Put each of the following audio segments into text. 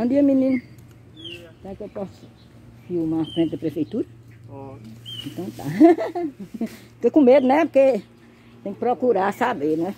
Bom dia, menino. Será que eu posso filmar a frente da prefeitura? Pode. Então tá. Fica com medo, né? Porque tem que procurar saber, né?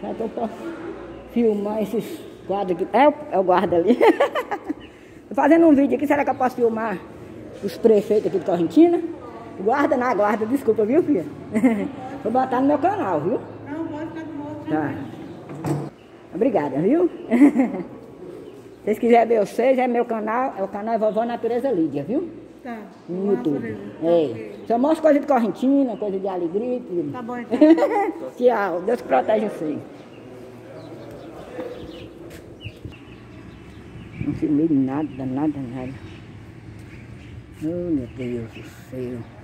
Será que eu posso filmar esses quadros aqui? É o, é o guarda ali. Tô fazendo um vídeo aqui, será que eu posso filmar os prefeitos aqui de Correntina? Guarda na guarda, desculpa, viu, filha? Vou botar no meu canal, viu? Não, pode ficar do outro. Tá. Obrigada, viu? Se vocês quiserem ver vocês, é meu canal, é o canal Vovó Natureza Lídia, viu? Tá. No YouTube. Natureza. É. Só mostro coisa de correntina, coisa de alegria. Tudo. Tá bom então. Tchau, Deus protege vocês. Não filmei nada, nada, nada. Oh, meu Deus do céu.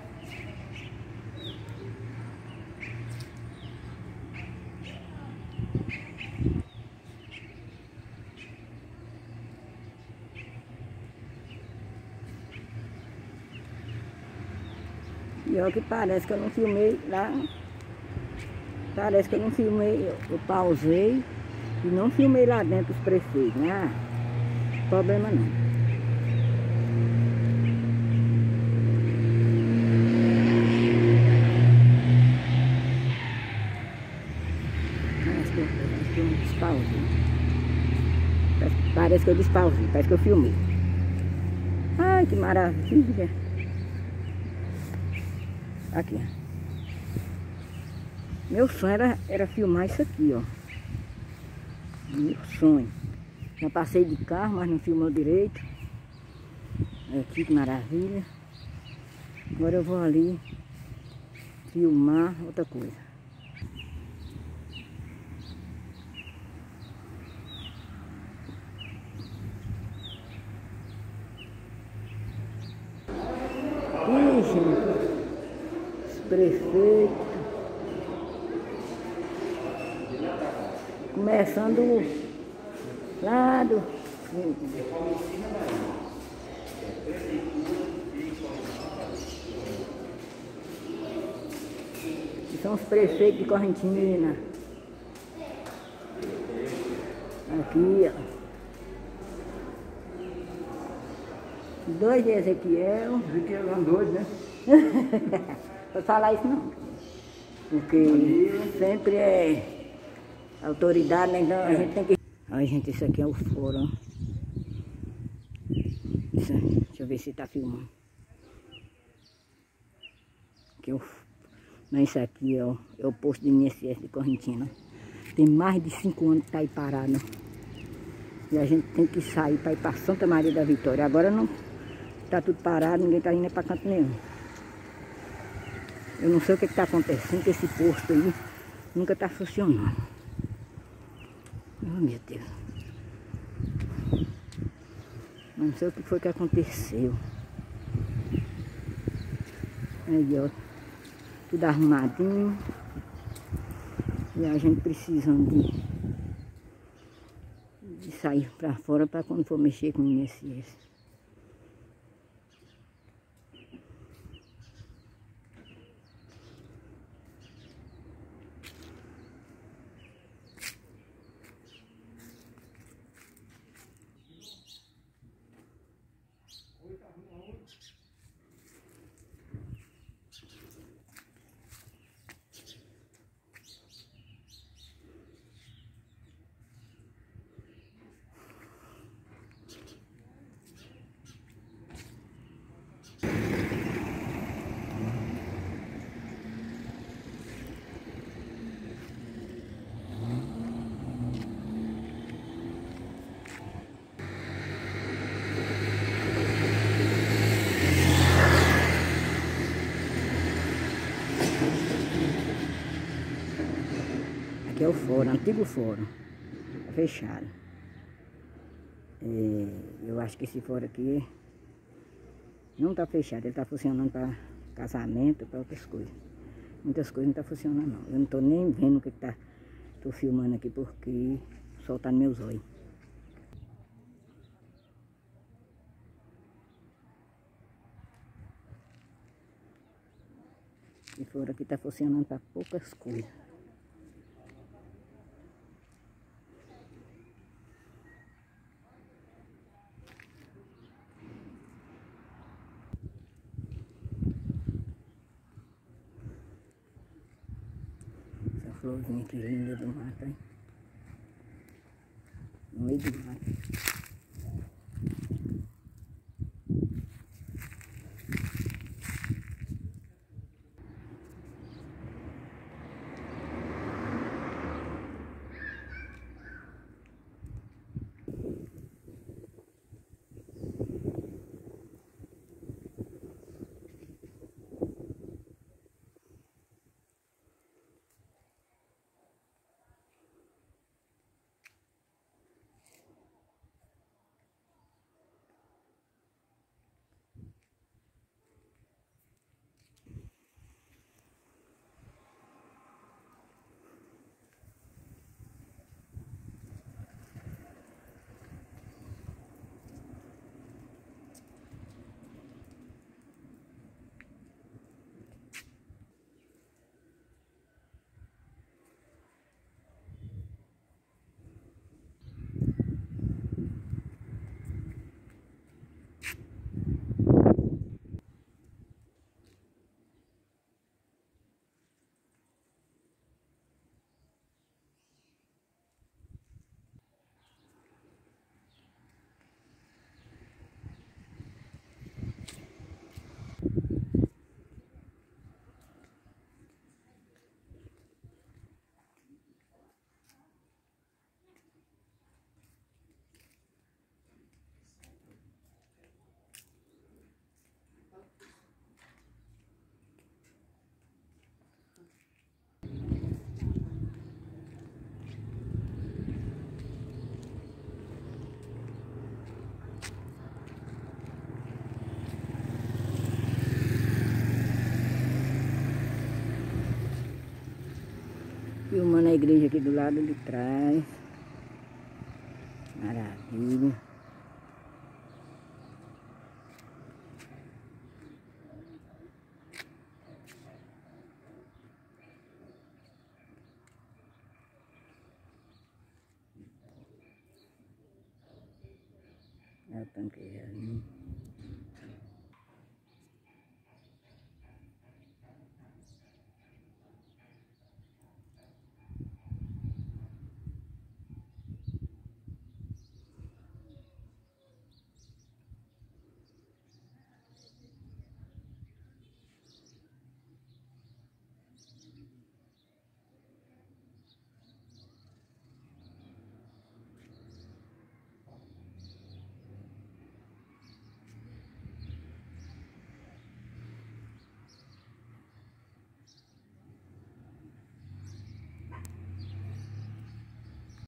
E que parece que eu não filmei lá. Parece que eu não filmei, eu, pausei e não filmei lá dentro os prefeitos. né? Problema não. Parece que eu despausei, parece que eu filmei. Ai, que maravilha. Aqui. Meu sonho era, era filmar isso aqui, ó. Meu sonho. Já passei de carro, mas não filmou direito. Aqui, que maravilha. Agora eu vou ali filmar outra coisa. Ih, gente. Os prefeitos. Começando lá do. São os prefeitos de Correntina. Aqui, ó. Dois de Ezequiel. Ezequiel andou, né? Vou falar isso não. Porque sempre é autoridade, né? Então a gente tem que. Ai, gente, isso aqui é o foro. ó. Isso, deixa eu ver se tá filmando. Aqui é o, não, isso aqui ó, é o posto de INSS de Correntina. Tem mais de cinco anos que tá aí parado. E a gente tem que sair para ir para Santa Maria da Vitória. Agora não tá tudo parado, ninguém tá indo para canto nenhum. Eu não sei o que está acontecendo, esse posto aí nunca está funcionando. Oh meu Deus. Não sei o que foi que aconteceu. Aí, ó. Tudo arrumadinho. E a gente precisando de, de sair para fora para quando for mexer com o INSS. O fórum, antigo fórum. Fechado. É, eu acho que esse fórum aqui Não tá fechado, ele tá funcionando para casamento, para outras coisas. Muitas coisas não tá funcionando não. Eu não tô nem vendo o que, que tá. Tô filmando aqui porque o sol tá nos meus olhos. E fora aqui tá funcionando para poucas coisas. Florzinha aqui linda do mato, hein? No meio do mato. Igreja aqui do lado de trás. Maravilha. É o tanque ali.